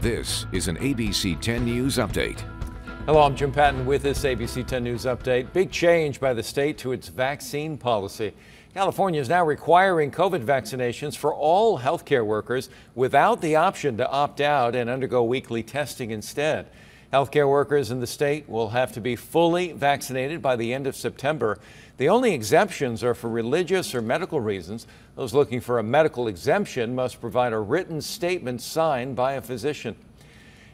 This is an ABC 10 News Update. Hello, I'm Jim Patton with this ABC 10 News Update. Big change by the state to its vaccine policy. California is now requiring COVID vaccinations for all healthcare workers without the option to opt out and undergo weekly testing instead. Healthcare workers in the state will have to be fully vaccinated by the end of September. The only exemptions are for religious or medical reasons. Those looking for a medical exemption must provide a written statement signed by a physician.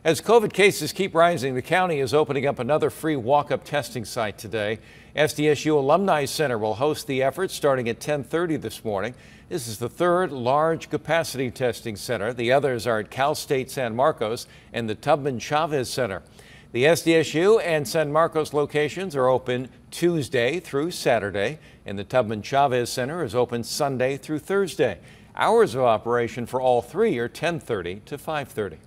As COVID cases keep rising, the county is opening up another free walk-up testing site today. SDSU Alumni Center will host the effort starting at 10:30 this morning. This is the third large capacity testing center. The others are at Cal State San Marcos and the Tubman Chavez Center. The SDSU and San Marcos locations are open Tuesday through Saturday, and the Tubman Chavez Center is open Sunday through Thursday. Hours of operation for all three are 10:30 to 5:30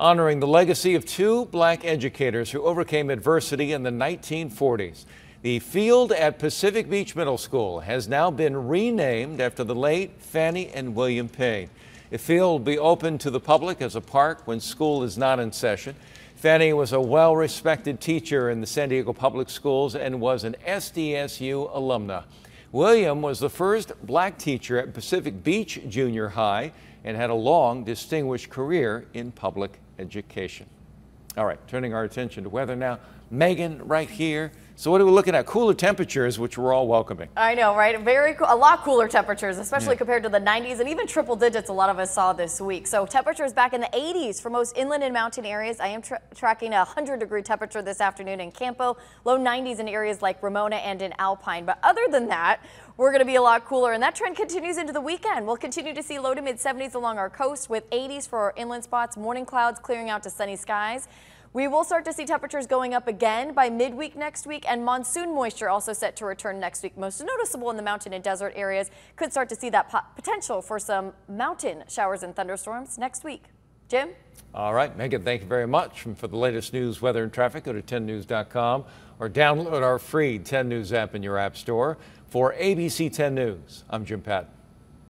honoring the legacy of two black educators who overcame adversity in the 1940s. The field at Pacific Beach Middle School has now been renamed after the late Fannie and William Payne. The field will be open to the public as a park when school is not in session. Fannie was a well-respected teacher in the San Diego Public Schools and was an SDSU alumna. William was the first black teacher at Pacific Beach Junior High and had a long, distinguished career in public education. All right, turning our attention to weather now. Megan, right here. So what are we looking at? Cooler temperatures, which we're all welcoming. I know, right? Very cool. A lot cooler temperatures, especially yeah. compared to the 90s and even triple digits a lot of us saw this week. So temperatures back in the 80s for most inland and mountain areas. I am tra tracking a 100 degree temperature this afternoon in Campo, low 90s in areas like Ramona and in Alpine. But other than that, we're going to be a lot cooler, and that trend continues into the weekend. We'll continue to see low to mid 70s along our coast with 80s for our inland spots, morning clouds clearing out to sunny skies. We will start to see temperatures going up again by midweek next week and monsoon moisture also set to return next week. Most noticeable in the mountain and desert areas could start to see that potential for some mountain showers and thunderstorms next week. Jim? All right, Megan, thank you very much. And for the latest news, weather, and traffic, go to 10news.com or download our free 10 News app in your app store. For ABC 10 News, I'm Jim Patton.